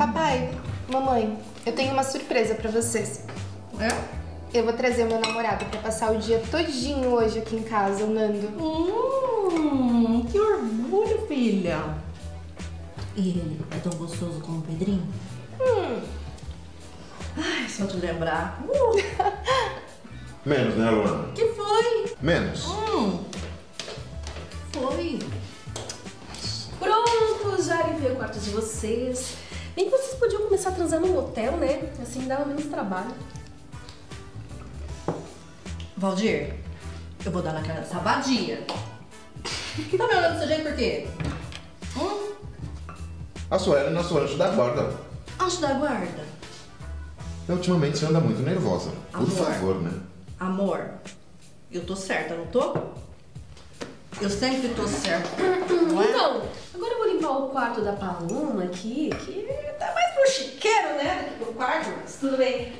Papai, mamãe, eu tenho uma surpresa pra vocês. É? Eu vou trazer o meu namorado pra passar o dia todinho hoje aqui em casa, o Nando. Hum, que orgulho, filha. E ele é tão gostoso como o Pedrinho? Hum, Ai, se eu te lembrar. Uh, Menos, né, Luana? que foi? Menos. Hum, foi. Pronto, já limpei o quarto de vocês. Bem que vocês podiam começar a transar num hotel, né? Assim dava menos trabalho. Valdir, eu vou dar na cara dessa vadia. Tá me olhando desse jeito por quê? Hum? A Sueli é nosso anjo da guarda. Anjo da guarda. Ultimamente você anda muito nervosa. Por Amor. favor, né? Amor, eu tô certa, não tô? Eu sempre tô certa. Não é? Então, agora eu vou limpar o quarto da Paloma aqui, que tá mais pro chiqueiro, né? Do que pro quarto, mas tudo bem.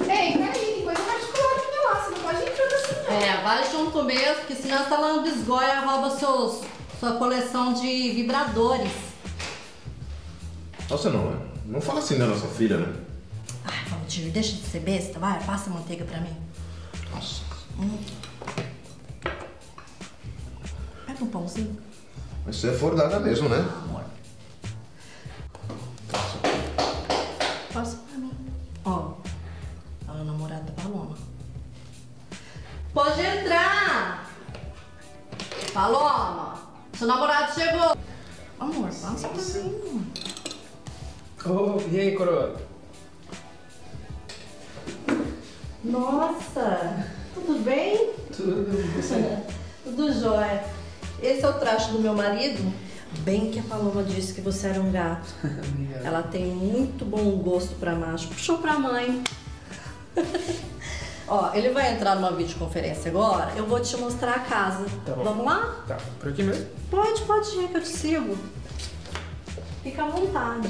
Ei, peraí, tem coisa particular aqui lá, você não pode entrar assim não. É, vai junto mesmo, porque senão essa lambisgoia rouba seus, sua coleção de vibradores. Nossa, não, não fala assim da nossa filha, né? Ai, Valdir, deixa de ser besta, vai, passa a manteiga pra mim. Nossa. Pega um pãozinho. Mas você é fordada mesmo, né? Amor. Passa pra mim. Ó, a namorada da Paloma. Pode entrar! Paloma, seu namorado chegou. Amor, passa pra mim. Oh, e aí, coroa? Nossa, tudo bem? Tudo você? Tudo jóia. Esse é o traje do meu marido. Bem que a Paloma disse que você era um gato. Ela tem muito bom gosto pra macho. Puxou pra mãe. Ó, ele vai entrar numa videoconferência agora. Eu vou te mostrar a casa. Tá bom. Vamos lá? Tá, por aqui mesmo? Pode, pode ir que eu te sigo. Fica à vontade.